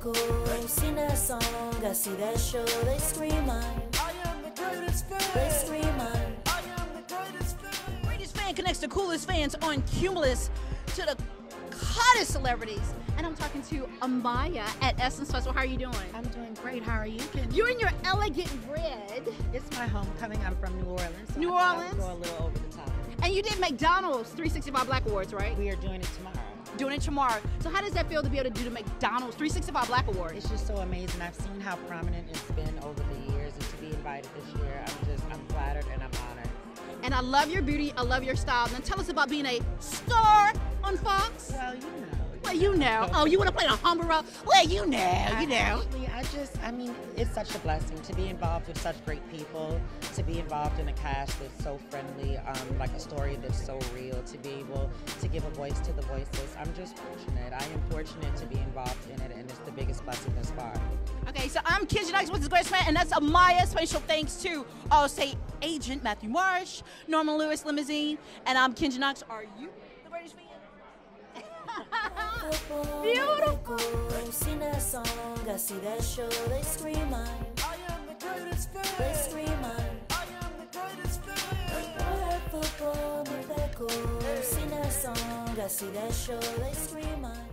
cool. Sing that song, I see that show, they scream mine. I am the greatest fan. They scream mine. I am the greatest fan. Greatest fan connects the coolest fans on Cumulus to the hottest celebrities. And I'm talking to Amiyah at Essence Festival. How are you doing? I'm doing great. How are you? Can You're in your elegant red, It's my homecoming. I'm from New Orleans. So New I thought I would Orleans? Go a little over the top. And you did McDonald's 365 Black Awards, right? We are doing it tomorrow. Doing it tomorrow. So how does that feel to be able to do the McDonald's 365 Black Awards? It's just so amazing. I've seen how prominent it's been over the years, and to be invited this year, I'm just I'm flattered and I'm honored. And I love your beauty. I love your style. Now tell us about being a star on Fox. Well, you know. Well, you know. Oh, you want to play the humble role? Well, you know. You know. Actually, I just, I mean, it's such a blessing to be involved with such great people, to be involved in a cast that's so friendly, um, like a story that's so real, to be able to give a voice to the voiceless. I'm just fortunate. I am fortunate to be involved in it, and it's the biggest blessing thus far. Okay, so I'm Kingi Knox with the Greatest Fan, and that's Amiyah. Special thanks to Allstate agent Matthew Marsh, Norman Lewis Limousine, and I'm Kingi Knox. Are you the greatest fan? Beautiful. they. Sing that song, I see that show, they scream mine. I am the greatest They scream mine. I am the greatest fan. Play football, that cool. Sing that song, I see that show, they scream mine.